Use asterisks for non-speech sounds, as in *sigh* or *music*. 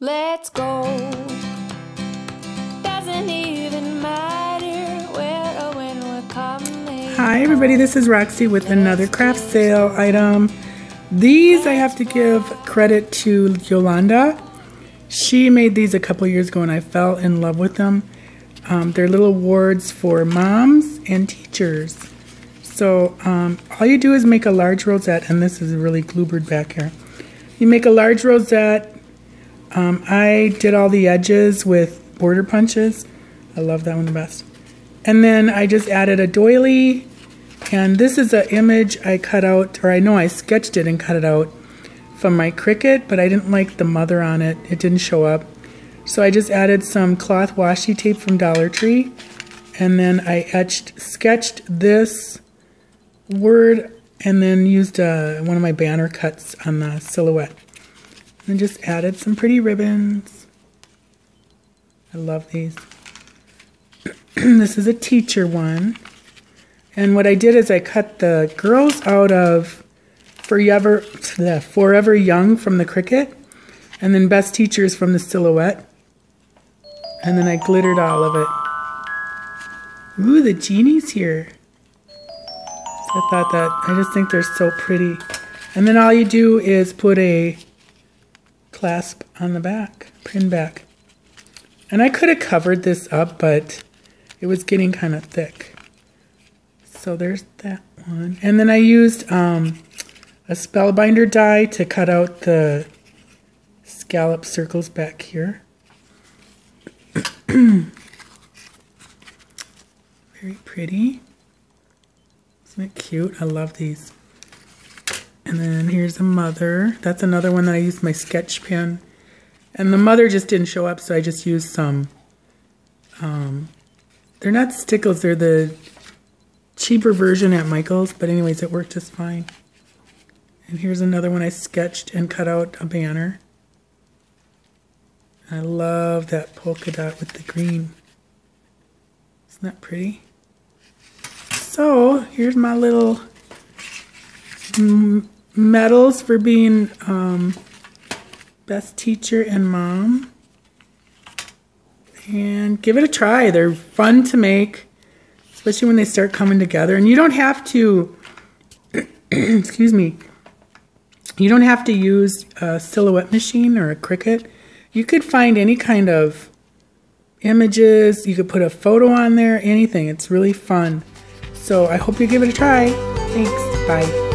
Let's go. Doesn't even matter where or when we're coming. Hi everybody, this is Roxy with another craft sale item. These I have to give credit to Yolanda. She made these a couple years ago and I fell in love with them. Um, they're little awards for moms and teachers. So um, all you do is make a large rosette, and this is really glubered back here. You make a large rosette. Um, I did all the edges with border punches. I love that one the best. And then I just added a doily. And this is an image I cut out, or I know I sketched it and cut it out from my Cricut, but I didn't like the mother on it. It didn't show up. So I just added some cloth washi tape from Dollar Tree. And then I etched, sketched this word and then used uh, one of my banner cuts on the silhouette. And just added some pretty ribbons. I love these. *clears throat* this is a teacher one. And what I did is I cut the girls out of Forever, Forever Young from the Cricut. And then Best Teachers from the Silhouette. And then I glittered all of it. Ooh, the genie's here. I thought that, I just think they're so pretty. And then all you do is put a clasp on the back, pin back. And I could have covered this up, but it was getting kind of thick. So there's that one. And then I used um, a spellbinder die to cut out the scallop circles back here. *clears throat* Very pretty. Isn't it cute? I love these. And then here's a mother. That's another one that I used my sketch pen. And the mother just didn't show up, so I just used some. Um, they're not stickles, they're the cheaper version at Michael's. But anyways, it worked just fine. And here's another one I sketched and cut out a banner. I love that polka dot with the green. Isn't that pretty? So here's my little medals for being um, best teacher and mom. And give it a try. They're fun to make, especially when they start coming together. And you don't have to, *clears throat* excuse me, you don't have to use a silhouette machine or a Cricut. You could find any kind of images. You could put a photo on there, anything. It's really fun. So I hope you give it a try. Thanks. Bye.